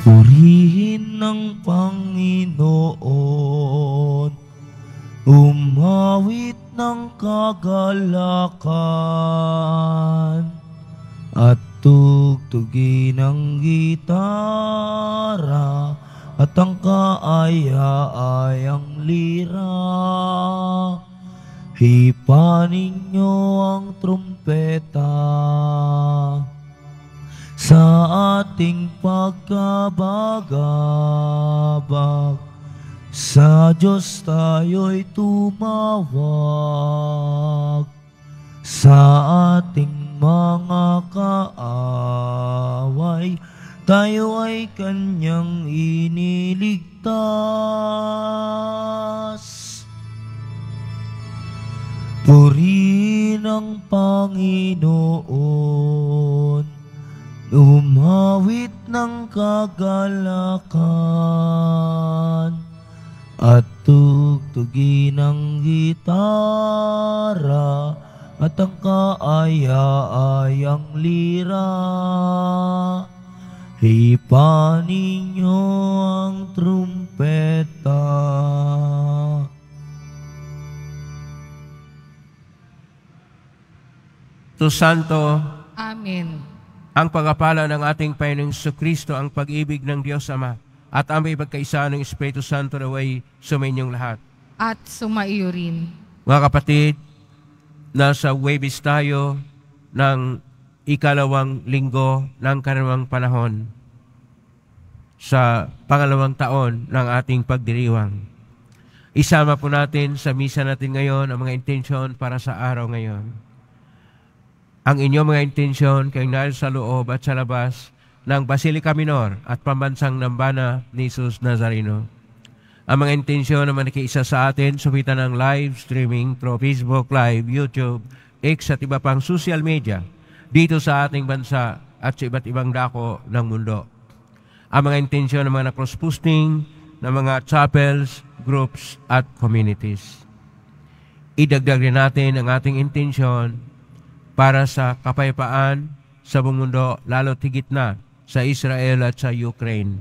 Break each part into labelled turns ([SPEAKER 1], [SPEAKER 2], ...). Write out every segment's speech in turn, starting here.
[SPEAKER 1] Purihin ng Panginoon, umawit ng kagalakan, at tugtugin ng gitara, at ang kaaya-ayang lira. Hipa ninyo ang trumpeta sa ating pagkabagabag. Sa Diyos tayo'y tumawag. Sa ating mga kaaway, tayo ay kanyang iniligtas. Purihin ang Panginoon, umawit ng kagalakan, at tugtugin ang gitara, at ang kaaya-ayang lira. Hipa ninyo ang trumpeta.
[SPEAKER 2] To Santo,
[SPEAKER 3] Amen.
[SPEAKER 2] Ang pagapala ng ating Panginoong Kristo, ang pag-ibig ng Diyos Ama, at ang may pagkaisa ng Espiritu Santo naway sumainyong lahat.
[SPEAKER 3] At sumaiyo rin.
[SPEAKER 2] Mga kapatid, nasa Webis tayo ng ikalawang linggo ng karamang panahon sa pangalawang taon ng ating pagdiriwang. Isama po natin sa misa natin ngayon ang mga intensyon para sa araw ngayon. Ang inyong mga intensyon kay nais sa loob at sa labas ng Basilica Minor at pambansang nambana ni Jesus Nazareno. Ang mga intensyon naman nakiisa sa atin sumitan ng live streaming through Facebook Live, YouTube, X at iba pang social media dito sa ating bansa at sa iba't ibang dako ng mundo. Ang mga intensyon ng mga cross-posting ng mga chapels, groups at communities. Idagdag rin natin ang ating intensyon para sa kapayapaan sa buong mundo, lalo tigit na sa Israel at sa Ukraine.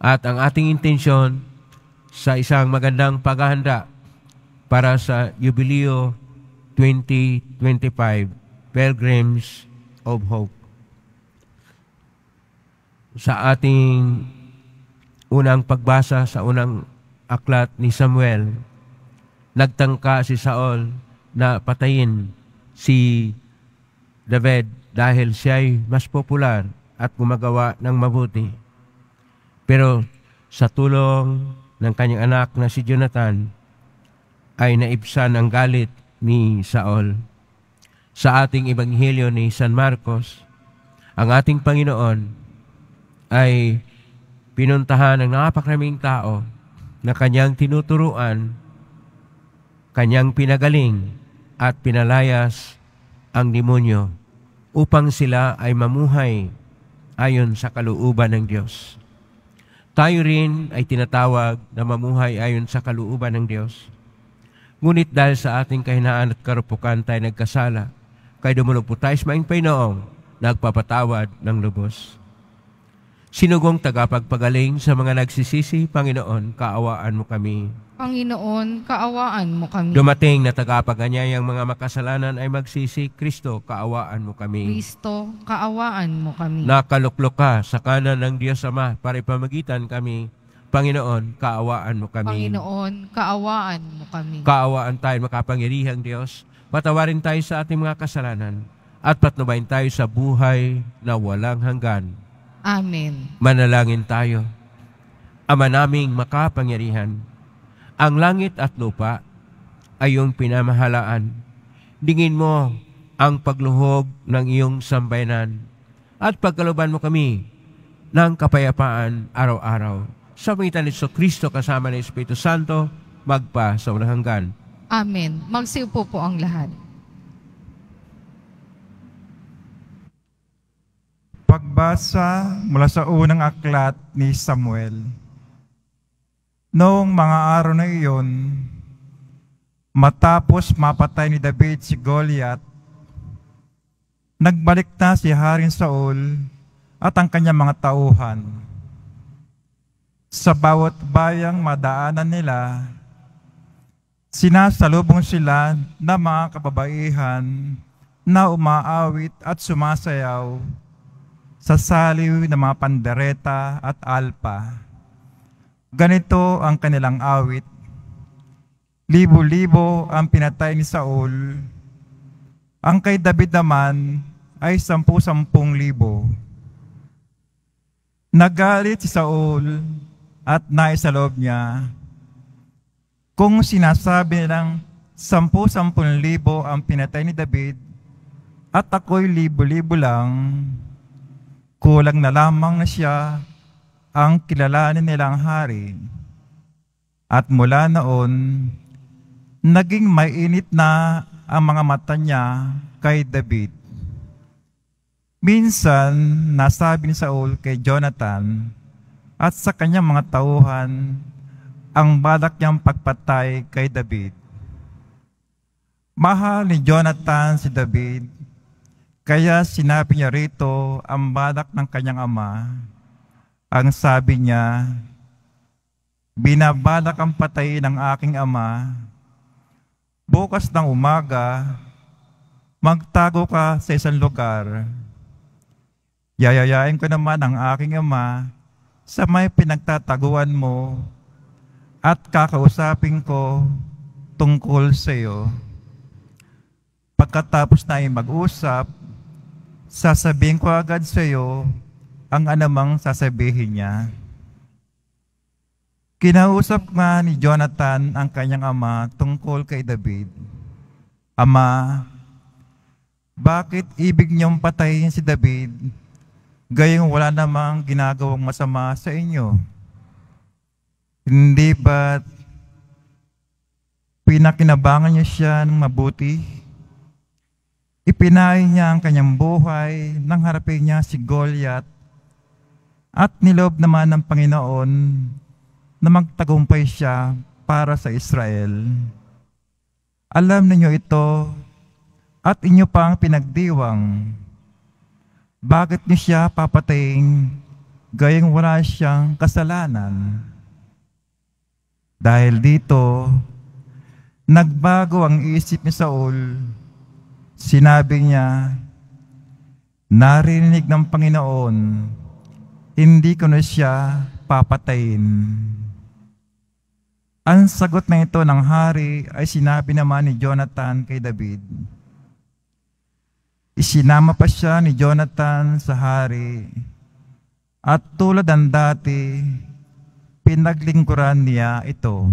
[SPEAKER 2] At ang ating intensyon sa isang magandang paghahanda para sa Jubileo 2025, Pilgrims of Hope. Sa ating unang pagbasa sa unang aklat ni Samuel, nagtangka si Saul na patayin si David dahil siya ay mas popular at gumagawa ng mabuti. Pero sa tulong ng kanyang anak na si Jonathan, ay naibsan ang galit ni Saul. Sa ating Ebanghelyo ni San Marcos, ang ating Panginoon ay pinuntahan ng napakaraming tao na kanyang tinuturuan, kanyang pinagaling, at pinalayas ang demonyo upang sila ay mamuhay ayon sa kaluuban ng Diyos. Tayo rin ay tinatawag na mamuhay ayon sa kaluuban ng Diyos. Ngunit dahil sa ating kahinaan at karupukan tayo nagkasala, kay dumulog po tayo sa maing Panginoong nagpapatawad ng lubos. Sinugong tagapagpagaling sa mga nagsisisi, Panginoon, kaawaan mo kami.
[SPEAKER 3] Panginoon, kaawaan mo kami.
[SPEAKER 2] Dumating na tagapaganyayang mga makasalanan ay magsisi, Kristo, kaawaan mo kami.
[SPEAKER 3] Kristo, kaawaan mo kami.
[SPEAKER 2] Nakaluklok ka sa kanan ng Diyos Ama para ipamagitan kami. Panginoon, kaawaan mo kami.
[SPEAKER 3] Panginoon, kaawaan mo kami.
[SPEAKER 2] Kaawaan tayo makapangyarihang Diyos. Patawarin tayo sa ating mga kasalanan at patnubayin tayo sa buhay na walang hanggan.
[SPEAKER 3] Amen.
[SPEAKER 2] Manalangin tayo. Ama naming makapangyarihan, ang langit at lupa ay iyong pinamahalaan. Dingin mo ang pagluhog ng iyong sambayanan at pagkaluban mo kami ng kapayapaan araw-araw. Sa pangitan ni Kristo kasama ng Espiritu Santo, magpa sa unang hanggan.
[SPEAKER 3] Amen. Magsiupo po ang lahat.
[SPEAKER 4] Pagbasa mula sa unang aklat ni Samuel. Noong mga araw na iyon, matapos mapatay ni David si Goliath, nagbalik na si Haring Saul at ang kanyang mga tauhan Sa bawat bayang madaanan nila, sinasalubong sila ng mga kababaihan na umaawit at sumasayaw sa saliw ng mga pandereta at alpa. Ganito ang kanilang awit. Libo-libo ang pinatay ni Saul. Ang kay David naman ay sampu-sampung libo. Nagalit si Saul at naisalob niya. Kung sinasabi nilang sampu-sampung libo ang pinatay ni David at ako'y libo-libo lang, kulang na lamang siya ang kilalanin nilang hari. At mula noon, naging mainit na ang mga mata niya kay David. Minsan, nasabi ni Saul kay Jonathan at sa kanyang mga tauhan ang balak niyang pagpatay kay David. Mahal ni Jonathan si David, kaya sinabi niya rito ang balak ng kanyang ama. Ang sabi niya, Binabalak ang patayin ng aking ama. Bukas ng umaga, magtago ka sa isang lugar Yayayain ko naman ang aking ama sa may pinagtataguan mo at kakausapin ko tungkol sa iyo. Pagkatapos na ay mag-usap, sasabihin ko agad sa iyo ang anamang sasabihin niya. Kinausap nga ni Jonathan ang kanyang ama tungkol kay David. Ama, bakit ibig niyong patayin si David gayong wala namang ginagawang masama sa inyo. Hindi ba pinakinabangan niya siya ng mabuti? Ipinain niya ang kanyang buhay nang harapin niya si Goliath at nilob naman ng Panginoon na magtagumpay siya para sa Israel. Alam ninyo ito at inyo pang pinagdiwang bakit niyo siya papatayin gayong wala siyang kasalanan? Dahil dito, nagbago ang isip ni Saul. Sinabi niya, narinig ng Panginoon, hindi ko na siya papatayin. Ang sagot na ito ng hari ay sinabi naman ni Jonathan kay David, Isinama pa siya ni Jonathan sa hari at tulad ng dati, pinaglingkuran niya ito.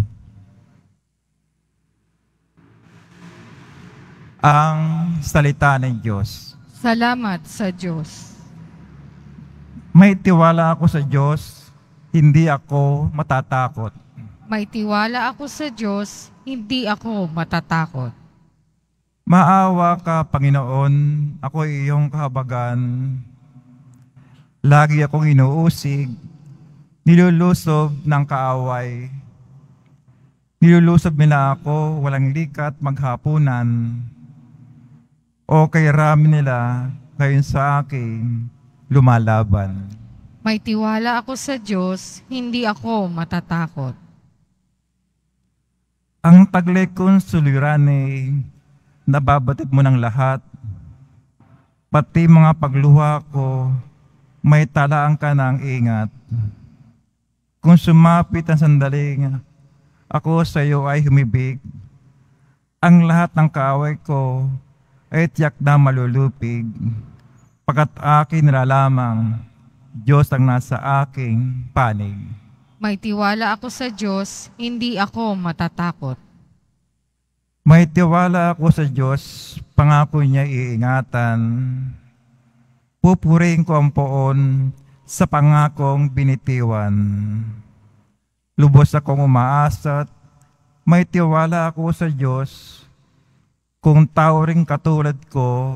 [SPEAKER 4] Ang salita ng Diyos.
[SPEAKER 3] Salamat sa Diyos.
[SPEAKER 4] May tiwala ako sa Diyos, hindi ako matatakot.
[SPEAKER 3] May tiwala ako sa Diyos, hindi ako matatakot.
[SPEAKER 4] Maawa ka, Panginoon, ako iyong kahabagan. Lagi akong inuusig, nilulusob ng kaaway. Nilulusob nila ako, walang likat maghapunan. O kay rami nila, kayon sa akin, lumalaban.
[SPEAKER 3] May tiwala ako sa Diyos, hindi ako matatakot.
[SPEAKER 4] Ang taglay kong suliranin, nababatid mo ng lahat. Pati mga pagluha ko, may talaan ka ng ingat. Kung sumapit ang sandaling, ako sa iyo ay humibig. Ang lahat ng kaaway ko ay tiyak na malulupig. Pagkat akin nalalamang, Diyos ang nasa aking panig.
[SPEAKER 3] May tiwala ako sa Diyos, hindi ako matatakot.
[SPEAKER 4] May tiwala ako sa Diyos, pangako niya iingatan. Pupurihin ko ang poon sa pangakong binitiwan. Lubos akong umaasat, may tiwala ako sa Diyos. Kung tao ring katulad ko,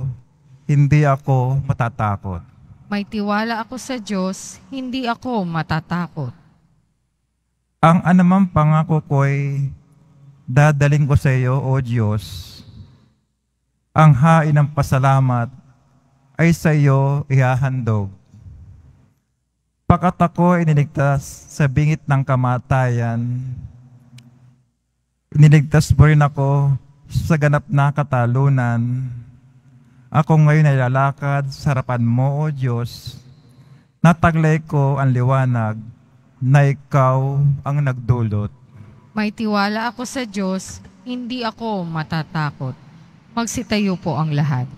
[SPEAKER 4] hindi ako matatakot.
[SPEAKER 3] May tiwala ako sa Diyos, hindi ako matatakot.
[SPEAKER 4] Ang anumang pangako ko'y dadaling ko sa iyo, O Diyos, ang hain ng pasalamat ay sa iyo ihahandog. Pakat ako iniligtas sa bingit ng kamatayan, iniligtas mo rin ako sa ganap na katalunan. Ako ngayon ay lalakad sa harapan mo, O Diyos. Nataglay ko ang liwanag na ikaw ang nagdulot.
[SPEAKER 3] May tiwala ako sa Diyos, hindi ako matatakot. Magsitayo po ang lahat.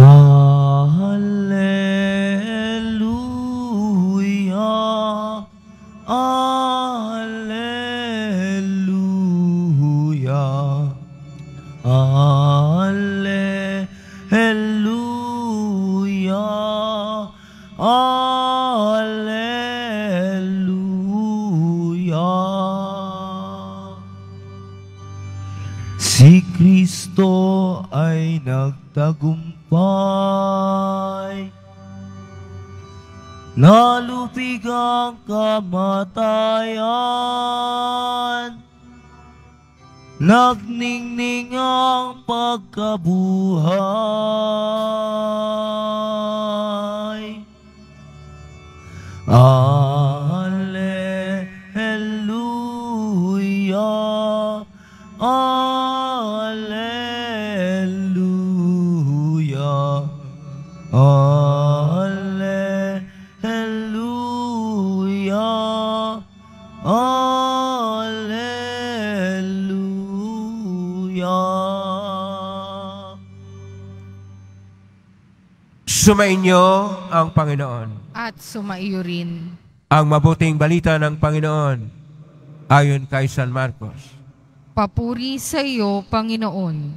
[SPEAKER 1] Alleluia. Alleluia. Alleluia. Alleluia. Si Kristo ay nagtagumpay. Nalupig ang kamatayan. Nagningning ang pagkabuhay.
[SPEAKER 2] Sumainyo ang Panginoon.
[SPEAKER 3] At sumaiyo rin.
[SPEAKER 2] Ang mabuting balita ng Panginoon ayon kay San Marcos.
[SPEAKER 3] Papuri sa iyo, Panginoon.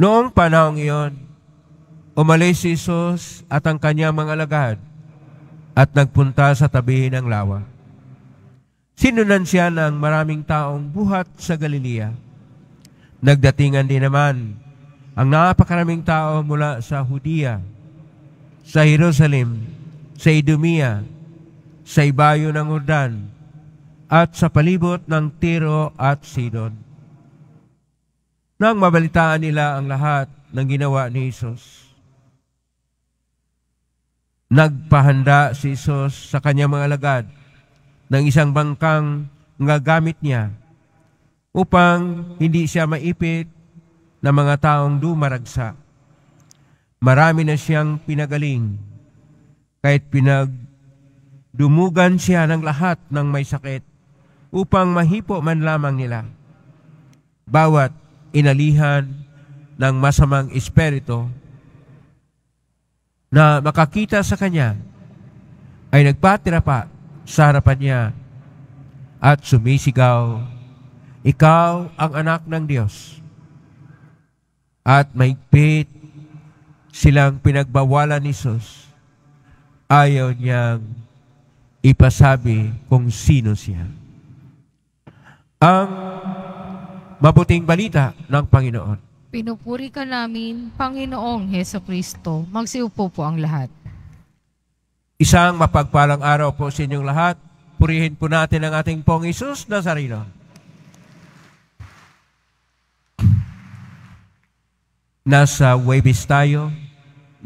[SPEAKER 2] Noong panahong iyon, umalis si Jesus at ang kanyang mga alagad at nagpunta sa tabi ng lawa. Sinunan siya ng maraming taong buhat sa Galilea. Nagdatingan din naman ang napakaraming tao mula sa Hudiya, sa Jerusalem, sa Idumea, sa ibayo ng Jordan, at sa palibot ng Tiro at Sidon. Nang mabalitaan nila ang lahat ng ginawa ni Jesus, nagpahanda si Jesus sa kanyang mga alagad ng isang bangkang nga gamit niya upang hindi siya maipit ng mga taong dumaragsa. Marami na siyang pinagaling kahit pinagdumugan siya ng lahat ng may sakit upang mahipo man lamang nila. Bawat inalihan ng masamang espiritu na makakita sa kanya ay nagpatira pa sa harapan niya at sumisigaw, Ikaw ang anak ng Diyos. At maigpit silang pinagbawalan ni Jesus. Ayaw niyang ipasabi kung sino siya. Ang mabuting balita ng Panginoon.
[SPEAKER 3] Pinupuri ka namin, Panginoong Heso Kristo. Magsiupo po ang lahat.
[SPEAKER 2] Isang mapagpalang araw po sa inyong lahat. Purihin po natin ang ating pong Isus Nazareno. Nasa Webis tayo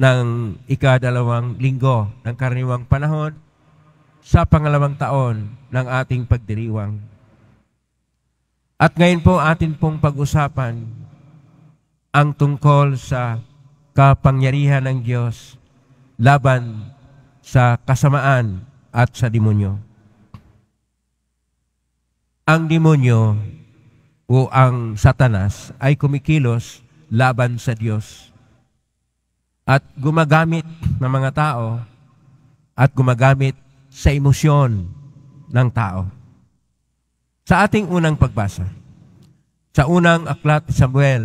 [SPEAKER 2] ng ikadalawang linggo ng karaniwang panahon sa pangalawang taon ng ating pagdiriwang. At ngayon po atin pong pag-usapan ang tungkol sa kapangyarihan ng Diyos laban sa kasamaan at sa demonyo. Ang demonyo o ang satanas ay kumikilos laban sa Diyos at gumagamit ng mga tao at gumagamit sa emosyon ng tao. Sa ating unang pagbasa, sa unang aklat ni Samuel,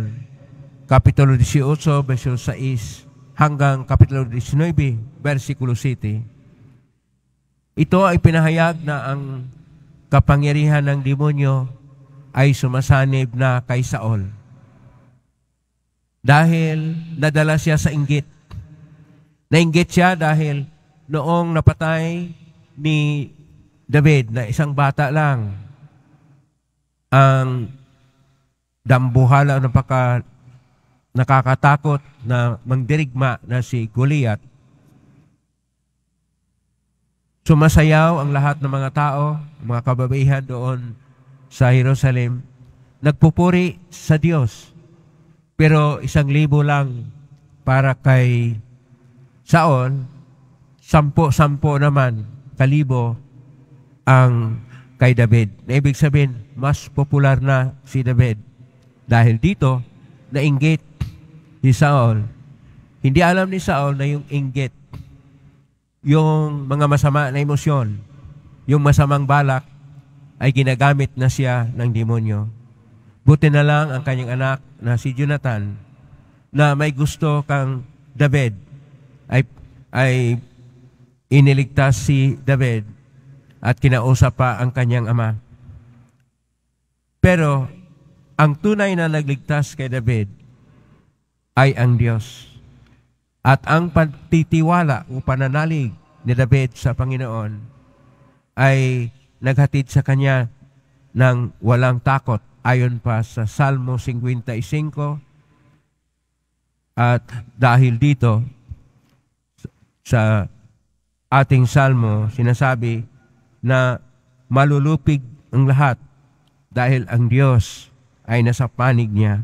[SPEAKER 2] Kapitulo 18, verso 6 hanggang Kapitulo 19, versikulo 7, ito ay pinahayag na ang kapangyarihan ng demonyo ay sumasanib na kay Saul. Dahil nadala siya sa inggit. Nainggit siya dahil noong napatay ni David na isang bata lang ang dambuhala ng pagka nakakatakot na mangdirigma na si Goliath, sumasayaw ang lahat ng mga tao, mga kababaihan doon sa Jerusalem, nagpupuri sa Diyos. Pero isang libo lang para kay Saul, sampo-sampo naman, kalibo ang kay David. Na ibig sabihin, mas popular na si David. Dahil dito, nainggit si Saul. Hindi alam ni Saul na yung inggit, yung mga masama na emosyon, yung masamang balak, ay ginagamit na siya ng demonyo. Buti na lang ang kanyang anak na si Jonathan na may gusto kang David ay, ay iniligtas si David at kinausap pa ang kanyang ama. Pero ang tunay na nagligtas kay David ay ang Diyos. At ang pagtitiwala o pananalig ni David sa Panginoon ay naghatid sa kanya ng walang takot ayon pa sa Salmo 55 at dahil dito sa ating salmo sinasabi na malulupig ang lahat dahil ang Diyos ay nasa panig niya.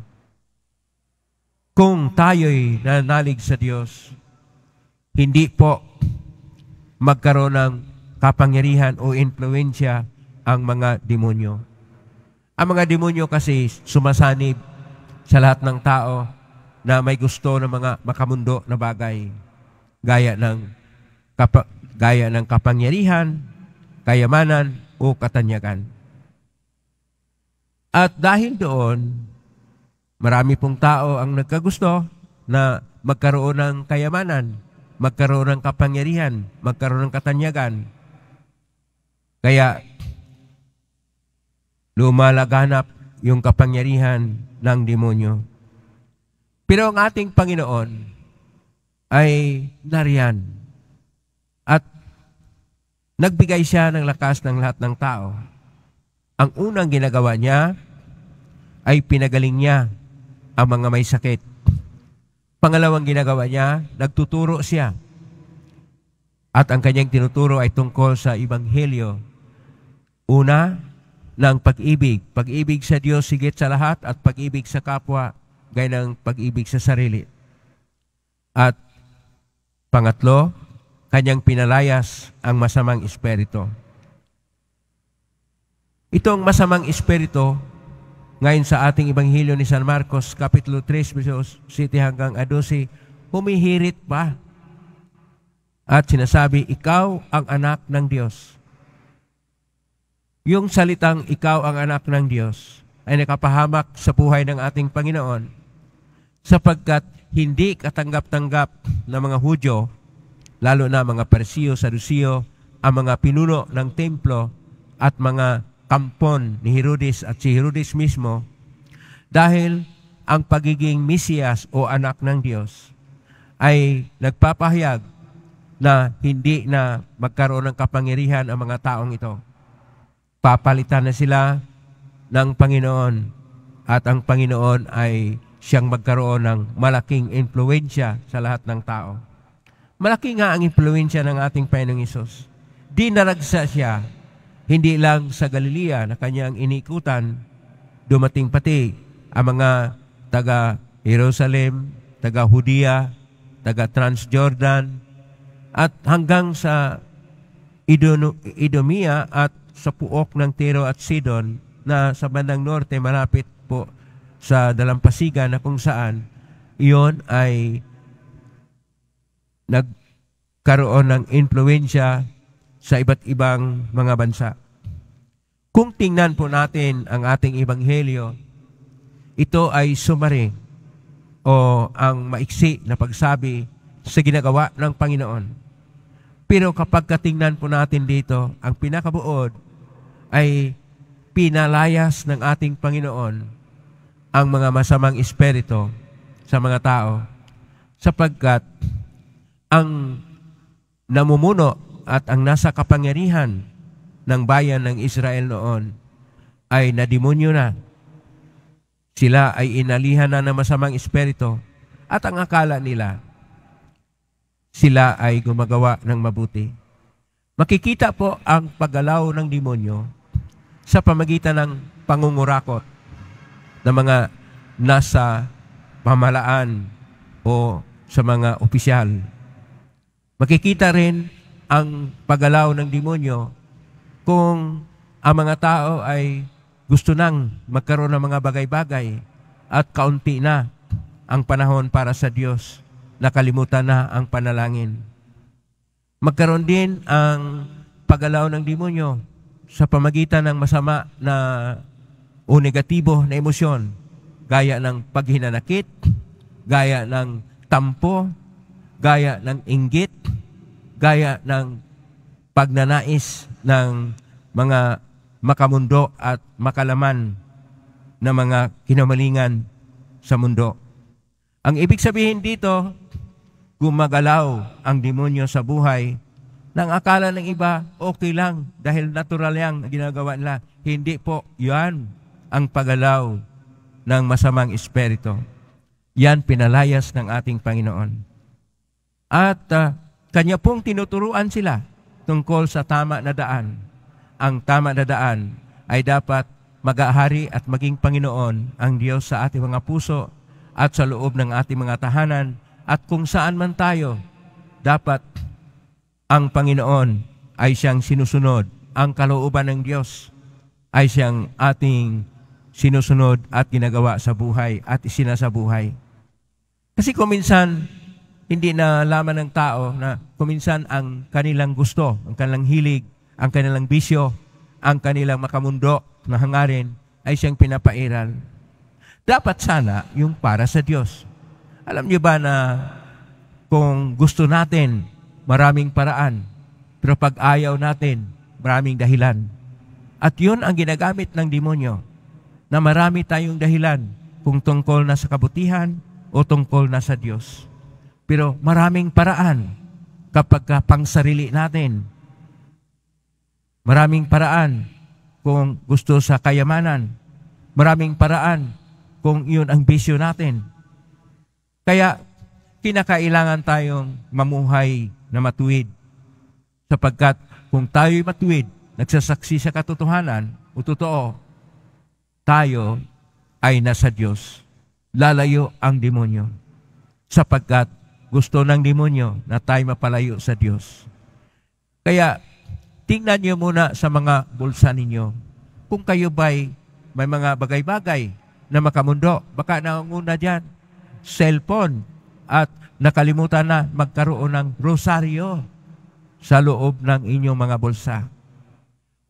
[SPEAKER 2] Kung tayo'y nanalig sa Diyos, hindi po magkaroon ng kapangyarihan o influensya ang mga demonyo. Ang mga demonyo kasi sumasanib sa lahat ng tao na may gusto ng mga makamundo na bagay. Gaya ng, kapa, gaya ng kapangyarihan, kayamanan, o katanyagan. At dahil doon, marami pong tao ang nagkagusto na magkaroon ng kayamanan, magkaroon ng kapangyarihan, magkaroon ng katanyagan. Kaya lumalaganap yung kapangyarihan ng demonyo. Pero ang ating Panginoon ay nariyan. At nagbigay siya ng lakas ng lahat ng tao. Ang unang ginagawa niya ay pinagaling niya ang mga may sakit. Pangalawang ginagawa niya, nagtuturo siya. At ang kanyang tinuturo ay tungkol sa Ebanghelyo. Una, ng pag-ibig. Pag-ibig sa Diyos sigit sa lahat at pag-ibig sa kapwa gaya ng pag-ibig sa sarili. At pangatlo, kanyang pinalayas ang masamang espiritu. Itong masamang espiritu, ngayon sa ating Ebanghelyo ni San Marcos, Kapitulo 3, versos 7 hanggang 12, humihirit pa. At sinasabi, ikaw ang anak ng Diyos yung salitang ikaw ang anak ng Diyos ay nakapahamak sa buhay ng ating Panginoon sapagkat hindi katanggap-tanggap ng mga Hudyo, lalo na mga Persiyo, Sadusiyo, ang mga pinuno ng templo at mga kampon ni Herodes at si Herodes mismo dahil ang pagiging Mesiyas o anak ng Diyos ay nagpapahayag na hindi na magkaroon ng kapangyarihan ang mga taong ito. Papalitan na sila ng Panginoon at ang Panginoon ay siyang magkaroon ng malaking impluensya sa lahat ng tao. Malaki nga ang impluensya ng ating Panginoong Isos. Dinaragsa siya, hindi lang sa Galilea na kanyang inikutan, dumating pati ang mga taga Jerusalem, taga Judea, taga Transjordan, at hanggang sa Idomia at sa puok ng Tiro at Sidon na sa bandang norte malapit po sa dalampasigan na kung saan iyon ay nagkaroon ng influensya sa iba't ibang mga bansa. Kung tingnan po natin ang ating ebanghelyo, ito ay sumari o ang maiksi na pagsabi sa ginagawa ng Panginoon. Pero kapag katingnan po natin dito, ang pinakabuod ay pinalayas ng ating Panginoon ang mga masamang espiritu sa mga tao sapagkat ang namumuno at ang nasa kapangyarihan ng bayan ng Israel noon ay nadimonyo na. Sila ay inalihan na ng masamang espiritu at ang akala nila sila ay gumagawa ng mabuti. Makikita po ang paggalaw ng demonyo sa pamagitan ng pangungurakot ng mga nasa pamalaan o sa mga opisyal. Makikita rin ang paggalaw ng demonyo kung ang mga tao ay gusto nang magkaroon ng mga bagay-bagay at kaunti na ang panahon para sa Diyos. Nakalimutan na ang panalangin. Magkaroon din ang paggalaw ng demonyo sa pamagitan ng masama na o negatibo na emosyon gaya ng paghinanakit, gaya ng tampo, gaya ng inggit, gaya ng pagnanais ng mga makamundo at makalaman na mga kinamalingan sa mundo. Ang ibig sabihin dito, gumagalaw ang demonyo sa buhay nang akala ng iba, okay lang dahil natural yang ginagawa nila. Hindi po, yan ang pagalaw ng masamang espiritu. Yan pinalayas ng ating Panginoon. At uh, kanya pong tinuturuan sila tungkol sa tama na daan. Ang tama na daan ay dapat mag-ahari at maging Panginoon ang Diyos sa ating mga puso at sa loob ng ating mga tahanan at kung saan man tayo, dapat ang Panginoon ay siyang sinusunod. Ang kalooban ng Diyos ay siyang ating sinusunod at ginagawa sa buhay at isinasabuhay. Kasi kuminsan, hindi na laman ng tao na kuminsan ang kanilang gusto, ang kanilang hilig, ang kanilang bisyo, ang kanilang makamundo na hangarin ay siyang pinapairal. Dapat sana yung para sa Diyos. Alam niyo ba na kung gusto natin, maraming paraan. Pero pag ayaw natin, maraming dahilan. At yun ang ginagamit ng demonyo, na marami tayong dahilan kung tungkol na sa kabutihan o tungkol na sa Diyos. Pero maraming paraan kapag ka pang sarili natin. Maraming paraan kung gusto sa kayamanan. Maraming paraan kung iyon ang bisyo natin. Kaya kinakailangan tayong mamuhay na matuwid. Sapagkat kung tayo'y matuwid, nagsasaksi sa katotohanan o totoo, tayo ay nasa Diyos. Lalayo ang demonyo. Sapagkat gusto ng demonyo na tayo mapalayo sa Diyos. Kaya, tingnan niyo muna sa mga bulsa ninyo. Kung kayo ba'y may mga bagay-bagay na makamundo, baka nangunguna dyan, cellphone, at nakalimutan na magkaroon ng rosaryo sa loob ng inyong mga bulsa.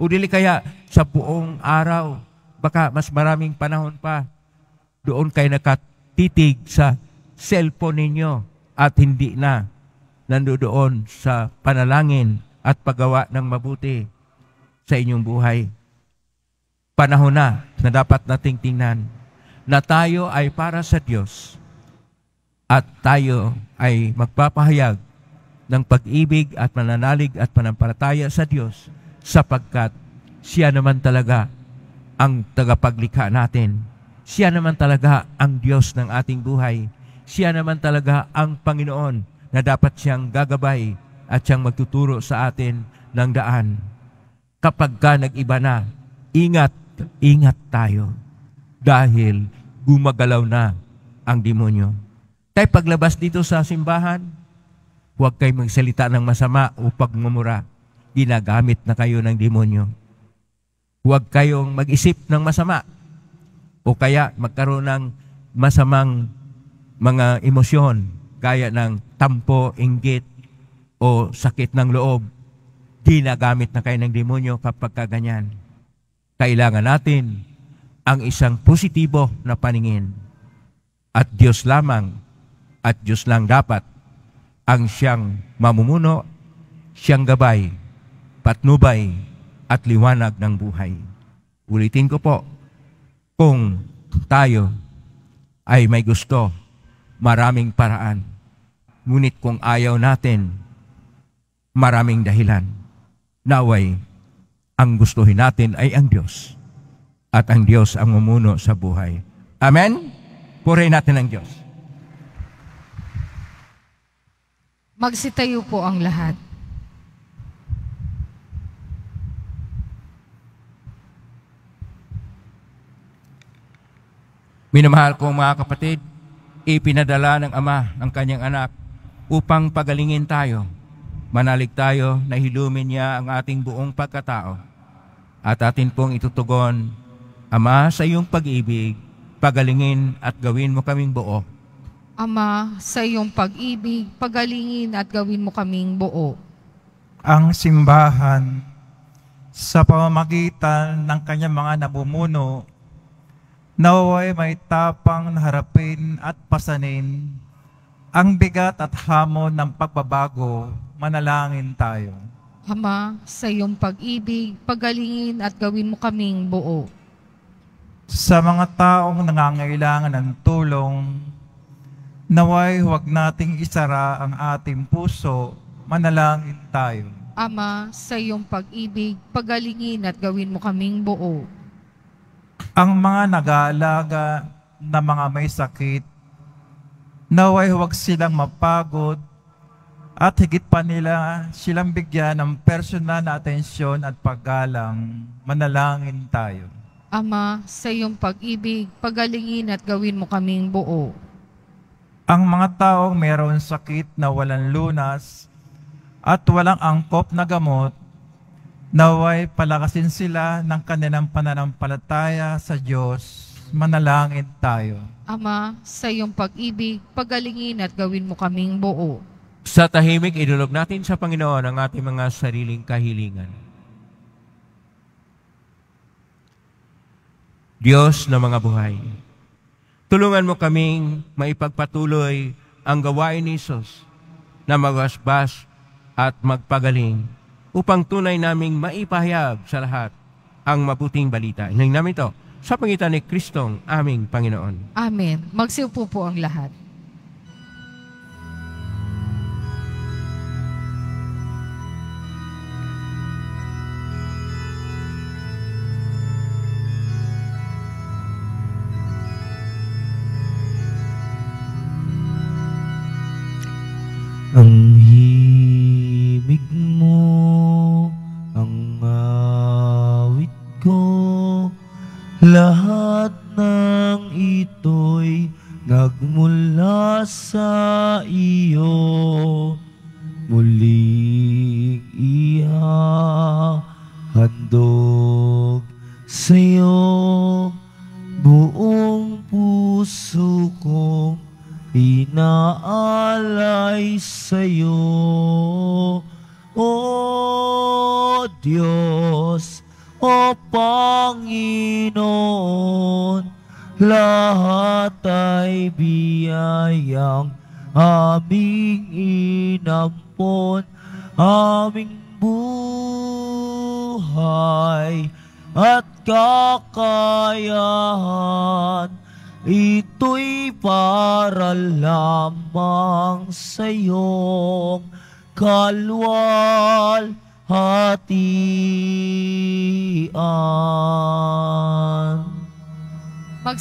[SPEAKER 2] O kaya sa buong araw, baka mas maraming panahon pa, doon kayo nakatitig sa cellphone ninyo at hindi na nandoon sa panalangin at paggawa ng mabuti sa inyong buhay. Panahon na na dapat nating tingnan na tayo ay para sa Diyos at tayo ay magpapahayag ng pag-ibig at mananalig at panampalataya sa Diyos sapagkat siya naman talaga ang tagapaglikha natin. Siya naman talaga ang Diyos ng ating buhay. Siya naman talaga ang Panginoon na dapat siyang gagabay at siyang magtuturo sa atin ng daan. Kapag ka nag-iba na, ingat, ingat tayo dahil gumagalaw na ang demonyo. Kaya paglabas dito sa simbahan, huwag kayo magsalita ng masama o pagmumura. Ginagamit na kayo ng demonyo. Huwag kayong mag-isip ng masama o kaya magkaroon ng masamang mga emosyon gaya ng tampo, inggit o sakit ng loob. Ginagamit na kayo ng demonyo kapag kaganyan. Kailangan natin ang isang positibo na paningin. At Diyos lamang at Diyos lang dapat ang siyang mamumuno, siyang gabay, patnubay, at liwanag ng buhay. Ulitin ko po, kung tayo ay may gusto, maraming paraan. Ngunit kung ayaw natin, maraming dahilan. Naway, ang gustuhin natin ay ang Diyos. At ang Diyos ang mumuno sa buhay. Amen? Purihin natin ang Diyos.
[SPEAKER 3] Magsitayo po ang lahat.
[SPEAKER 2] Minamahal kong mga kapatid, ipinadala ng Ama ang kanyang anak upang pagalingin tayo. Manalig tayo na hilumin niya ang ating buong pagkatao. At atin pong itutugon, Ama, sa iyong pag-ibig, pagalingin at gawin mo kaming buo.
[SPEAKER 3] Ama, sa iyong pag-ibig, pagalingin at gawin mo kaming buo.
[SPEAKER 4] Ang simbahan sa pamamagitan ng kanyang mga nabumuno naway may tapang harapin at pasanin ang bigat at hamon ng pagbabago, manalangin tayo.
[SPEAKER 3] Ama, sa iyong pag-ibig, pagalingin at gawin mo kaming buo.
[SPEAKER 4] Sa mga taong nangangailangan ng tulong, naway huwag nating isara ang ating puso, manalangin tayo.
[SPEAKER 3] Ama, sa iyong pag-ibig, pagalingin at gawin mo kaming buo.
[SPEAKER 4] Ang mga nag-aalaga na mga may sakit, naway huwag silang mapagod at higit pa nila silang bigyan ng personal na atensyon at paggalang. Manalangin tayo.
[SPEAKER 3] Ama, sa iyong pag-ibig, pagalingin at gawin mo kaming buo.
[SPEAKER 4] Ang mga taong mayroon sakit na walang lunas at walang angkop na gamot, naway palakasin sila ng kanilang pananampalataya sa Diyos. Manalangin tayo.
[SPEAKER 3] Ama, sa iyong pag-ibig, pagalingin at gawin mo kaming buo.
[SPEAKER 2] Sa tahimik, idulog natin sa Panginoon ang ating mga sariling kahilingan. Diyos na mga buhay, tulungan mo kaming maipagpatuloy ang gawain ni Jesus na magasbas at magpagaling upang tunay naming maipahayag sa lahat ang mabuting balita. Hinaling namin ito sa pangitan ni Kristong aming Panginoon.
[SPEAKER 3] Amen. Magsiupo po ang lahat.
[SPEAKER 1] Ang buong puso kong inaalay sa'yo.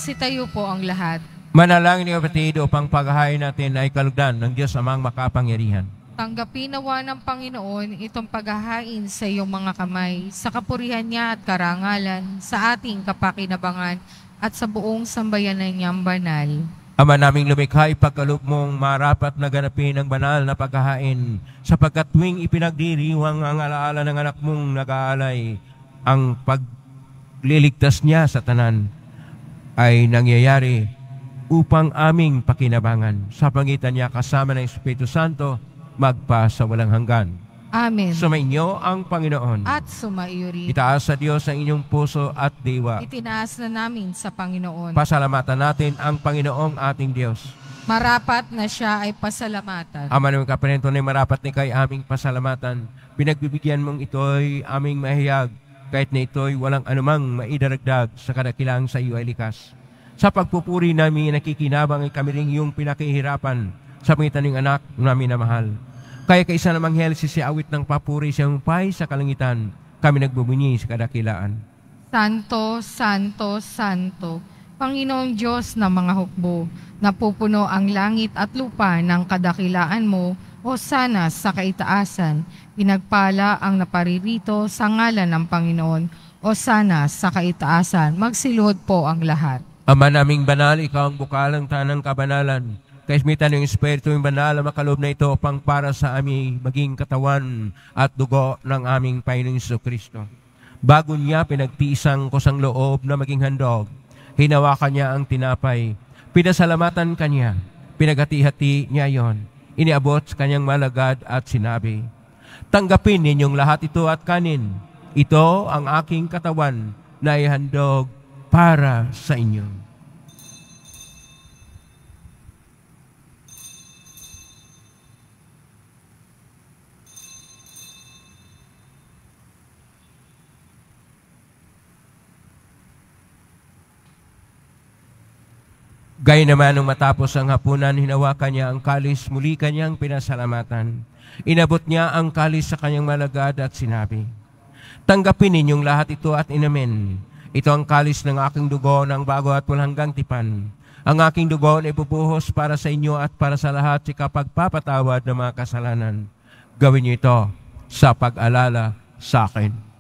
[SPEAKER 3] Magsitayo po ang lahat.
[SPEAKER 2] Manalangin ni kapatid upang paghahain natin ay kalugdan ng Diyos amang makapangyarihan.
[SPEAKER 3] Tanggapin nawa ng Panginoon itong paghahain sa iyong mga kamay, sa kapurihan niya at karangalan, sa ating kapakinabangan, at sa buong sambayanan niyang banal.
[SPEAKER 2] Ama naming lumikha, ipagkaloob mong marapat na ganapin ang banal na paghahain sapagkat tuwing ipinagdiriwang ang alaala ng anak mong nag-aalay, ang pagliligtas niya sa tanan ay nangyayari upang aming pakinabangan sa pangitan niya kasama ng Espiritu Santo magpa sa walang hanggan.
[SPEAKER 3] Amen.
[SPEAKER 2] Sumainyo ang Panginoon.
[SPEAKER 3] At sumaiyo rin.
[SPEAKER 2] Itaas sa Diyos ang inyong puso at diwa.
[SPEAKER 3] Itinaas na namin sa Panginoon.
[SPEAKER 2] Pasalamatan natin ang Panginoong ating Diyos.
[SPEAKER 3] Marapat na siya ay pasalamatan.
[SPEAKER 2] Ama ng kapanento na marapat ni kay aming pasalamatan. Pinagbibigyan mong ito'y aming mahiyag kahit na ito'y walang anumang maidaragdag sa kadakilang sa iyo ay likas. Sa pagpupuri namin, nakikinabang ay kami rin yung pinakihirapan sa pangitan ng anak namin na mahal. Kaya kaisa namang helsi si awit ng papuri siyang pay sa kalangitan, kami nagbubunyi sa kadakilaan.
[SPEAKER 3] Santo, Santo, Santo, Panginoong Diyos ng mga hukbo, napupuno ang langit at lupa ng kadakilaan mo, o sana sa kaitaasan, pinagpala ang naparirito sa ngalan ng Panginoon, o sana sa kaitaasan, magsiluhod po ang lahat.
[SPEAKER 2] Ama naming banal, ikaw ang bukalang tanang kabanalan. Kaismitan ng Espiritu yung banal na makalob na ito pang para sa aming maging katawan at dugo ng aming Panginoong Kristo. Bago niya pinagtiisang ko sang loob na maging handog, hinawakan niya ang tinapay, pinasalamatan kanya, pinagati-hati niya yon, iniabot sa kanyang malagad at sinabi, Tanggapin ninyong lahat ito at kanin. Ito ang aking katawan na ihandog para sa inyo. Gaya naman nung matapos ang hapunan, hinawakan niya ang kalis, muli kanyang pinasalamatan. Inabot niya ang kalis sa kanyang malagad at sinabi, Tanggapin ninyong lahat ito at inamin. Ito ang kalis ng aking dugo ng bago at walang tipan. Ang aking dugo na ibubuhos para sa inyo at para sa lahat sa kapagpapatawad ng mga kasalanan. Gawin niyo ito sa pag-alala sa akin.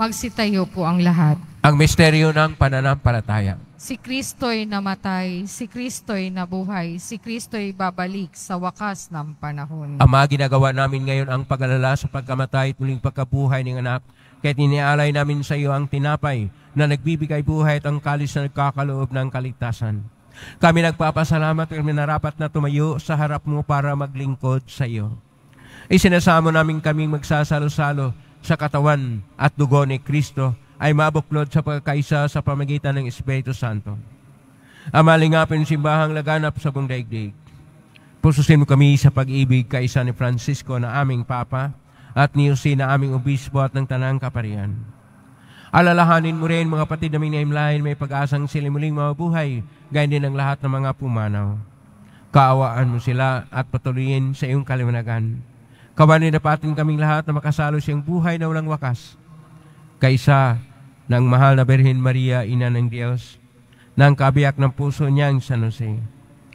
[SPEAKER 3] Magsitayo po ang lahat.
[SPEAKER 2] Ang misteryo ng pananampalataya.
[SPEAKER 3] Si Kristo'y namatay, si Kristo'y nabuhay, si Kristo'y babalik sa wakas ng panahon.
[SPEAKER 2] Ama, ginagawa namin ngayon ang pag-alala sa pagkamatay at muling pagkabuhay ng anak. Kaya't inialay namin sa iyo ang tinapay na nagbibigay buhay at ang kalis na nagkakaloob ng kaligtasan. Kami nagpapasalamat at minarapat na tumayo sa harap mo para maglingkod sa iyo. Isinasamo namin kaming magsasalo-salo sa katawan at dugo ni Kristo ay mabuklod sa pagkaisa sa pamagitan ng Espiritu Santo. Amalingapin simbahang laganap sa buong daigdig. Pususin mo kami sa pag-ibig kaisa ni Francisco na aming Papa at ni Jose na aming Obispo at ng Tanang Kaparian. Alalahanin mo rin mga patid naming naimlahin may pag-asang sila muling mabuhay, gayon din ang lahat ng mga pumanaw. Kaawaan mo sila at patuloyin sa iyong kaliwanagan. Kawanin na patin kaming lahat na makasalo siyang buhay na walang wakas. Kaisa ng mahal na Birhen Maria, Ina ng Diyos, ng kabiyak ng puso niyang San Jose.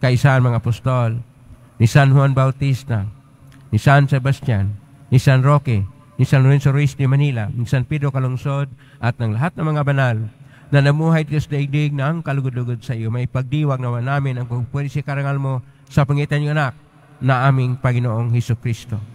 [SPEAKER 2] Kaisa ang mga apostol, ni San Juan Bautista, ni San Sebastian, ni San Roque, ni San Lorenzo Ruiz de Manila, ni San Pedro Calungsod, at ng lahat ng mga banal na namuhay Diyos daigdig na ang kalugod-lugod sa iyo. May pagdiwag naman namin ang kung pwede si karangal mo sa pangitan ng anak na aming Panginoong Heso Kristo.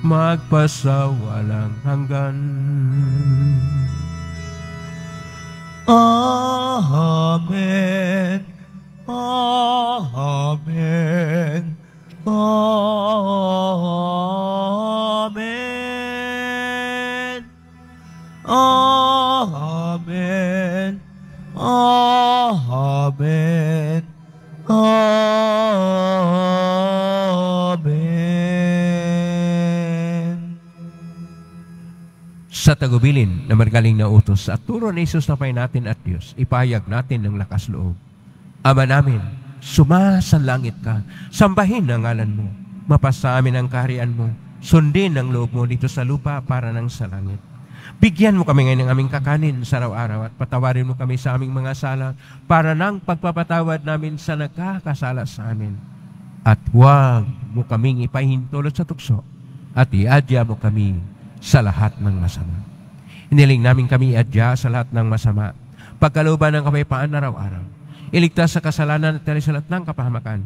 [SPEAKER 2] magpasawalang hanggan.
[SPEAKER 1] Amen. Amen. Amen.
[SPEAKER 2] Tagubilin na margaling na utos at turo ni Jesus na pay natin at Diyos, ipahayag natin ng lakas loob. Ama namin, sumasalangit ka, sambahin ang ngalan mo, mapasa amin ang kaharian mo, sundin ang loob mo dito sa lupa para ng sa langit. Bigyan mo kami ngayon ng aming kakanin sa araw-araw at patawarin mo kami sa aming mga sala para ng pagpapatawad namin sa nagkakasala sa amin. At huwag mo kaming ipahintulot sa tukso at iadya mo kami sa lahat ng masama. Iniling namin kami iadya sa lahat ng masama. Pagkaluban ng kapayapaan araw-araw. Iligtas sa kasalanan at sa lahat ng kapahamakan.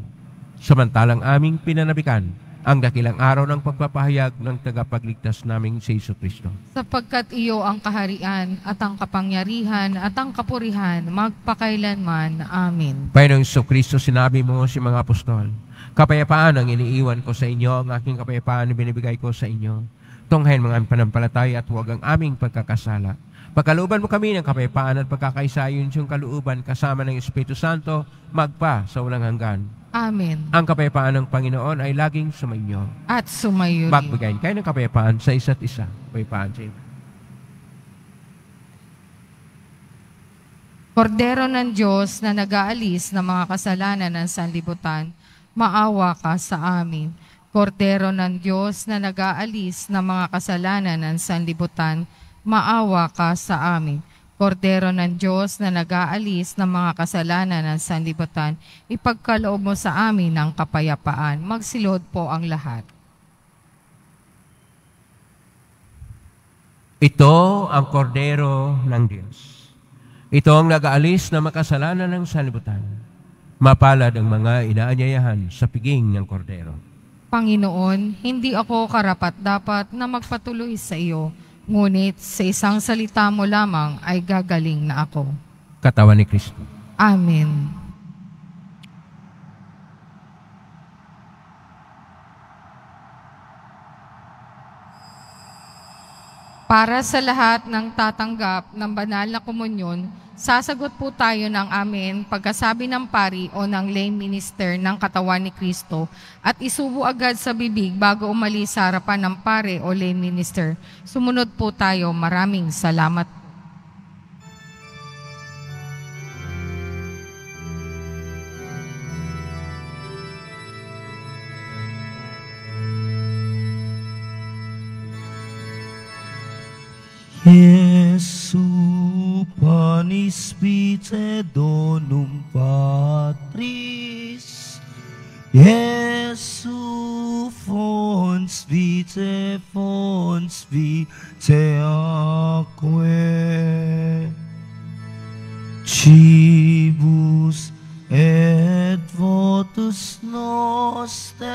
[SPEAKER 2] Samantalang aming pinanabikan ang dakilang araw ng pagpapahayag ng tagapagligtas naming si Yesu Kristo.
[SPEAKER 3] Sapagkat iyo ang kaharian at ang kapangyarihan at ang kapurihan magpakailanman. Amen.
[SPEAKER 2] Panginoong Yesu Kristo, sinabi mo si mga apostol, kapayapaan ang iniiwan ko sa inyo, ang aking kapayapaan ang binibigay ko sa inyo. Tunghayin mga panampalataya at huwag ang aming pagkakasala. Pagkalooban mo kami ng kapayapaan at pagkakaisa yun yung kalooban kasama ng Espiritu Santo, magpa sa walang hanggan.
[SPEAKER 3] Amen.
[SPEAKER 2] Ang kapayapaan ng Panginoon ay laging sumainyo.
[SPEAKER 3] At sumayo rin.
[SPEAKER 2] Magbigayin kayo ng kapayapaan sa isa't isa. Kapayapaan sa inyo.
[SPEAKER 3] Kordero ng Diyos na nag-aalis ng mga kasalanan ng sanlibutan, maawa ka sa amin. Kordero ng Diyos na nag-aalis ng mga kasalanan ng sanlibutan, maawa ka sa amin. Kordero ng Diyos na nag-aalis ng mga kasalanan ng sanlibutan, ipagkaloob mo sa amin ang kapayapaan. Magsilod po ang lahat.
[SPEAKER 2] Ito ang kordero ng Diyos. Ito ang nag-aalis na makasalanan ng sanlibutan. Mapalad ang mga inaanyayahan sa piging ng kordero.
[SPEAKER 3] Panginoon, hindi ako karapat dapat na magpatuloy sa iyo, ngunit sa isang salita mo lamang ay gagaling na ako.
[SPEAKER 2] Katawan ni Kristo.
[SPEAKER 3] Amen. Para sa lahat ng tatanggap ng banal na komunyon, sasagot po tayo ng amin pagkasabi ng pari o ng lay minister ng katawan ni Kristo at isubo agad sa bibig bago umalis sa harapan ng pare o lay minister. Sumunod po tayo. Maraming salamat
[SPEAKER 1] panis vite donum Patris Jesu fons vite fons vite aquae. Cibus et votus noster.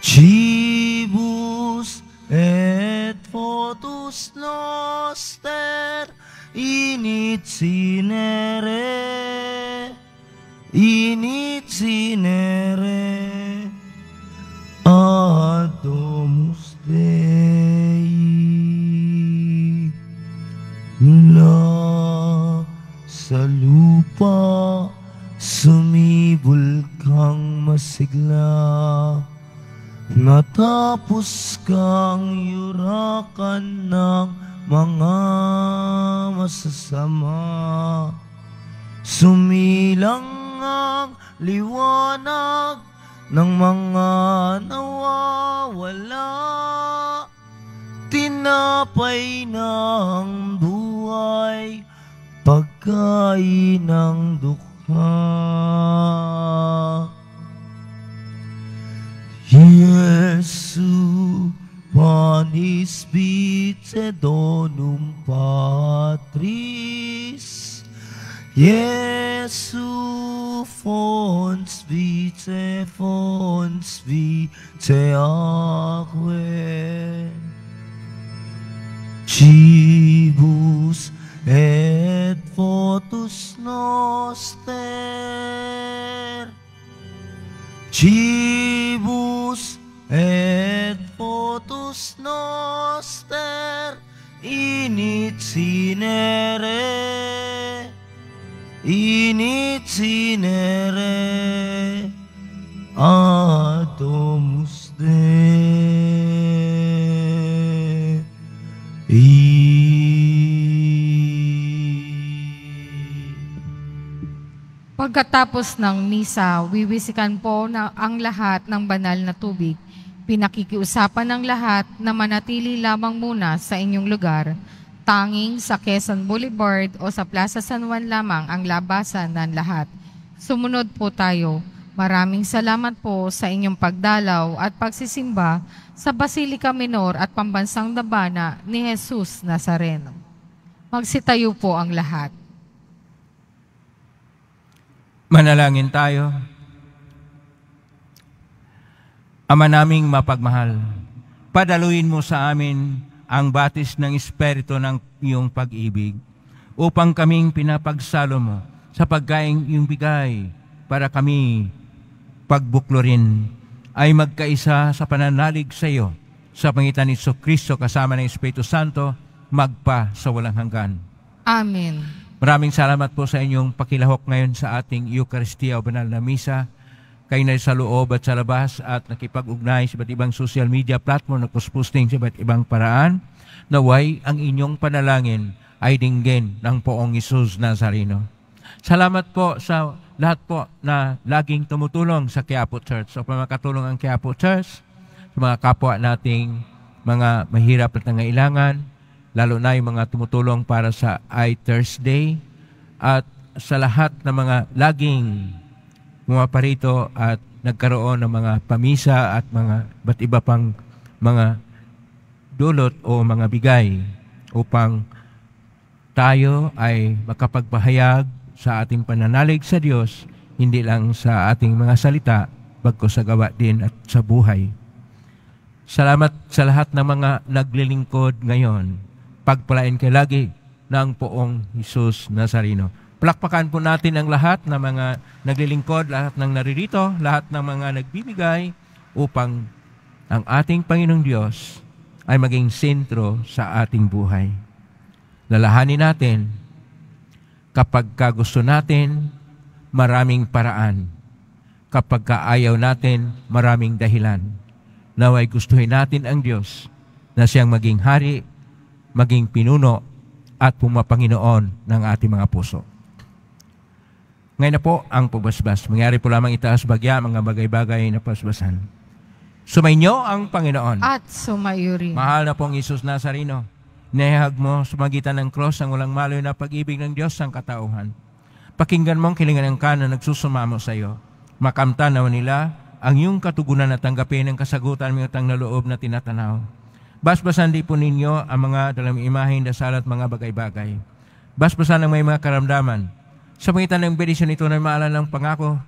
[SPEAKER 1] Cibus et votus noster initinere initinere ad domus Dei La sa lupa sumibol kang masigla. Natapos kang yurakan ng mga masasama Sumilang ang liwanag ng mga nawawala. Tinapay ng buhay, pagkain ng dukha. Jesu panis vite donum Patris. Jesu fons vite fons vite aquae Cibus et votus noster. Cibus et votus noster initinere initinere ad domus Dei.
[SPEAKER 3] Pagkatapos ng misa, wiwisikan po na ang lahat ng banal na tubig. Pinakikiusapan ng lahat na manatili lamang muna sa inyong lugar. Tanging sa Quezon Boulevard o sa Plaza San Juan lamang ang labasan ng lahat. Sumunod po tayo. Maraming salamat po sa inyong pagdalaw at pagsisimba sa Basilica Minor at Pambansang Dabana ni Jesus Nazareno. Magsitayo po ang lahat.
[SPEAKER 2] Manalangin tayo. Ama naming mapagmahal, padaluin mo sa amin ang batis ng Espiritu ng iyong pag-ibig upang kaming pinapagsalo mo sa pagkaing iyong bigay para kami pagbuklo rin ay magkaisa sa pananalig sa iyo sa pangitan ni Kristo kasama ng Espiritu Santo magpa sa walang hanggan.
[SPEAKER 3] Amen.
[SPEAKER 2] Maraming salamat po sa inyong pakilahok ngayon sa ating Eucharistia o Banal na Misa. Kayo na sa loob at sa labas at nakipag-ugnay sa iba't ibang social media platform na posting sa iba't ibang paraan. Naway ang inyong panalangin ay dinggin ng poong Isus Nazareno. Salamat po sa lahat po na laging tumutulong sa Quiapo Church. So, pamakatulong ang Quiapo Church sa mga kapwa nating mga mahirap at nangailangan, lalo na yung mga tumutulong para sa I Thursday at sa lahat ng mga laging pumaparito at nagkaroon ng mga pamisa at mga ba't iba pang mga dulot o mga bigay upang tayo ay makapagpahayag sa ating pananalig sa Diyos, hindi lang sa ating mga salita, bagko sa gawa din at sa buhay. Salamat sa lahat ng mga naglilingkod ngayon. Pagpalain kayo lagi ng poong Jesus Nazareno. Plakpakan po natin ang lahat ng mga naglilingkod, lahat ng naririto, lahat ng mga nagbibigay upang ang ating Panginoong Diyos ay maging sentro sa ating buhay. Lalahanin natin kapag ka gusto natin, maraming paraan. Kapag kaayaw natin, maraming dahilan. Naway gustuhin natin ang Diyos na siyang maging hari, maging pinuno, at pumapanginoon ng ating mga puso. Ngayon na po ang pagbasbas. Mangyari po lamang itaas bagya mga bagay-bagay na pasbasan. Sumainyo ang Panginoon.
[SPEAKER 3] At sumayo rin.
[SPEAKER 2] Mahal na pong Isus Nazareno. Nehag mo sa magitan ng cross ang walang maloy na pag-ibig ng Diyos ang katauhan. Pakinggan mong kilingan ng ka na nagsusumamo sa iyo. Makamtanaw nila ang iyong katugunan at tanggapin ang kasagutan ng utang na loob na tinatanaw. Basbasan di po ninyo ang mga dalang imahin, dasal at mga bagay-bagay. Basbasan ang may mga karamdaman. Sa pangitan ng bedisyon ito na maalalang pangako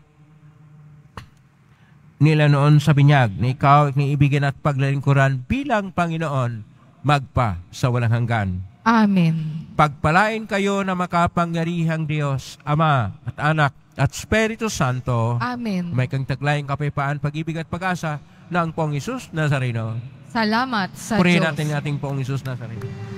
[SPEAKER 2] nila noon sa binyag na ikaw ang ibigan at paglalingkuran bilang Panginoon magpa sa walang hanggan.
[SPEAKER 3] Amen.
[SPEAKER 2] Pagpalain kayo na makapangyarihang Diyos, Ama at Anak at Espiritu Santo,
[SPEAKER 3] Amen.
[SPEAKER 2] may kang taglayang kapayapaan, pag-ibig at pag-asa ng Pong Isus Nazareno.
[SPEAKER 3] Salamat sa
[SPEAKER 2] Purihin
[SPEAKER 3] Diyos.
[SPEAKER 2] natin ang ating Pong Isus Nazareno.